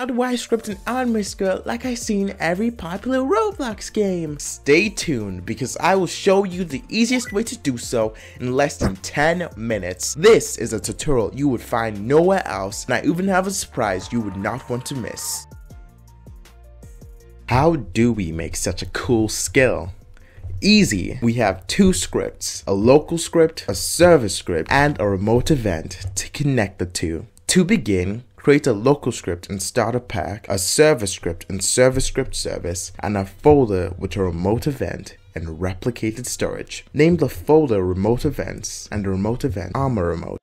How do I script an anime skirt like I see in every popular Roblox game? Stay tuned because I will show you the easiest way to do so in less than 10 minutes. This is a tutorial you would find nowhere else and I even have a surprise you would not want to miss. How do we make such a cool skill? Easy. We have two scripts, a local script, a server script, and a remote event to connect the two. To begin, create a local script and starter pack, a server script and server script service, and a folder with a remote event and replicated storage. Name the folder remote events and the remote event armor remote.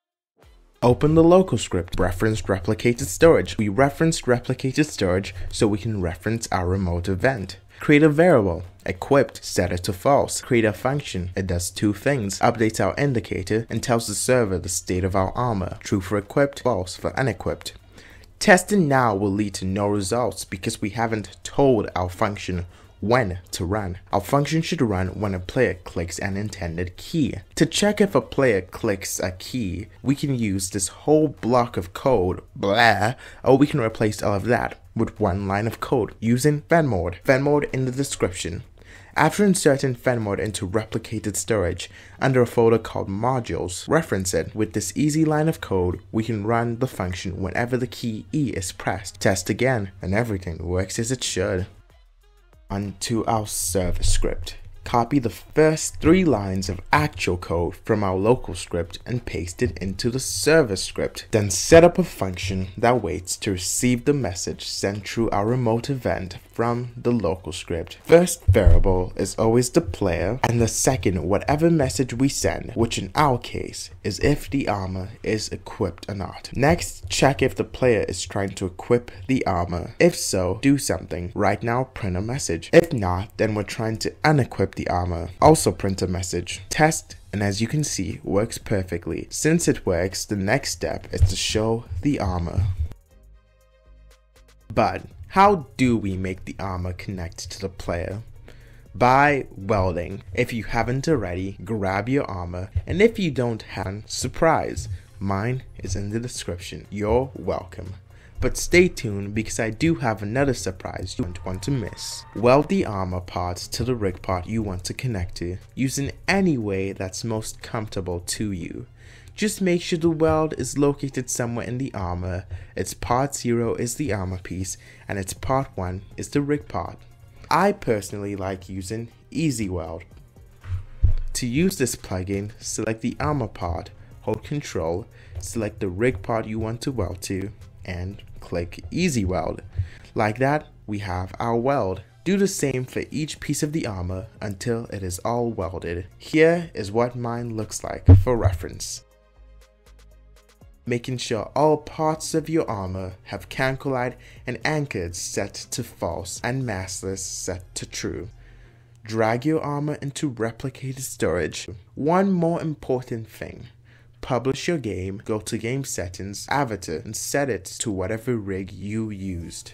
Open the local script, referenced replicated storage. We referenced replicated storage so we can reference our remote event. Create a variable, equipped, set it to false. Create a function, it does two things, updates our indicator and tells the server the state of our armor, true for equipped, false for unequipped. Testing now will lead to no results because we haven't told our function when to run. Our function should run when a player clicks an intended key. To check if a player clicks a key, we can use this whole block of code, blah, or we can replace all of that with one line of code using phenMod. phenMod in the description. After inserting phenMod into replicated storage under a folder called modules, reference it. With this easy line of code, we can run the function whenever the key E is pressed. Test again, and everything works as it should. Onto our server script. Copy the first three lines of actual code from our local script and paste it into the server script. Then set up a function that waits to receive the message sent through our remote event from the local script. First variable is always the player and the second whatever message we send, which in our case is if the armor is equipped or not. Next, check if the player is trying to equip the armor. If so, do something. Right now, print a message. If not, then we're trying to unequip the armor. Also print a message. Test and as you can see works perfectly. Since it works, the next step is to show the armor. But how do we make the armor connect to the player? By welding. If you haven't already, grab your armor, and if you don't have, surprise, mine is in the description. You're welcome. But stay tuned because I do have another surprise you don't want to miss. Weld the armor parts to the rig part you want to connect to, using any way that's most comfortable to you. Just make sure the weld is located somewhere in the armor, its part 0 is the armor piece, and its part 1 is the rig part. I personally like using Easy Weld. To use this plugin, select the armor part, hold control, select the rig part you want to weld to, and click Easy Weld. Like that, we have our weld. Do the same for each piece of the armor until it is all welded. Here is what mine looks like for reference. Making sure all parts of your armor have CanCollide and anchored set to false and massless set to true. Drag your armor into replicated storage. One more important thing publish your game, go to game settings, avatar, and set it to whatever rig you used.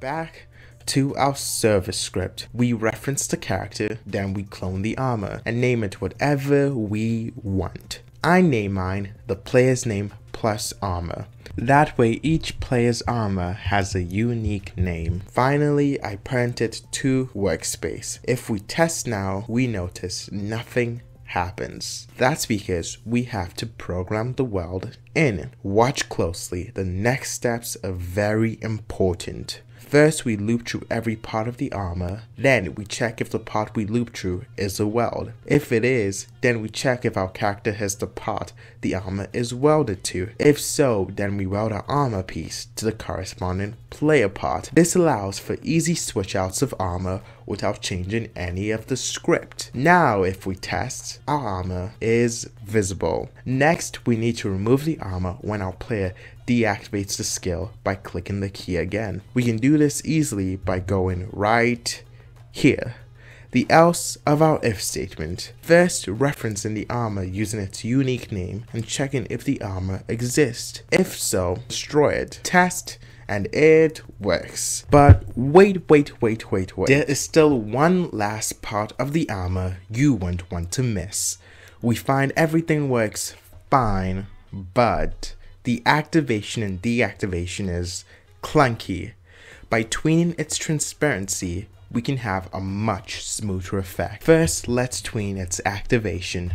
Back to our server script, we reference the character, then we clone the armor and name it whatever we want. I name mine the player's name plus armor. That way each player's armor has a unique name. Finally, I print it to workspace. If we test now, we notice nothing happens. That's because we have to program the weld in. Watch closely, the next steps are very important. First, we loop through every part of the armor. Then, we check if the part we loop through is a weld. If it is, then we check if our character has the part the armor is welded to. If so, then we weld our armor piece to the corresponding player part. This allows for easy switch outs of armor without changing any of the script. Now, if we test, our armor is visible. Next, we need to remove the armor when our player deactivates the skill by clicking the key again. We can do this easily by going right here. The else of our if statement. First, referencing the armor using its unique name and checking if the armor exists. If so, destroy it. Test and it works. But wait, wait, wait, wait, wait. There is still one last part of the armor you won't want to miss. We find everything works fine, but the activation and deactivation is clunky. By tweening its transparency, we can have a much smoother effect. First, let's tween its activation.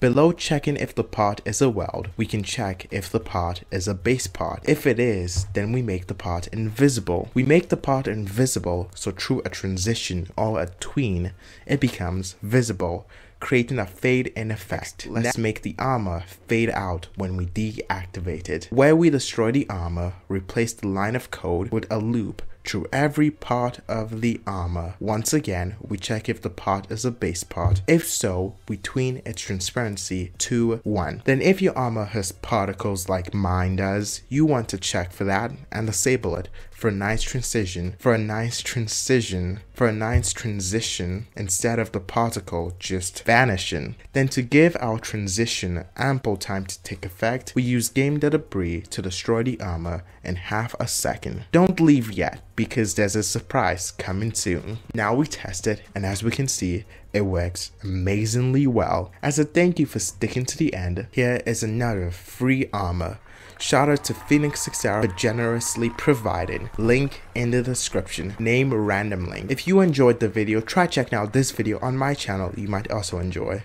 Below checking if the part is a weld, we can check if the part is a base part. If it is, then we make the part invisible. We make the part invisible so through a transition or a tween, it becomes visible creating a fade in effect. Let's make the armor fade out when we deactivate it. Where we destroy the armor, replace the line of code with a loop through every part of the armor. Once again, we check if the part is a base part. If so, we tween its transparency to 1. Then if your armor has particles like mine does, you want to check for that and disable it for a nice transition, for a nice transition, for a nice transition instead of the particle just vanishing. Then to give our transition ample time to take effect, we use game debris to destroy the armor in half a second. Don't leave yet because there's a surprise coming soon. Now we test it and as we can see, it works amazingly well. As a thank you for sticking to the end, here is another free armor Shout out to Phoenix Xera for generously providing. Link in the description. Name randomly. If you enjoyed the video, try checking out this video on my channel you might also enjoy.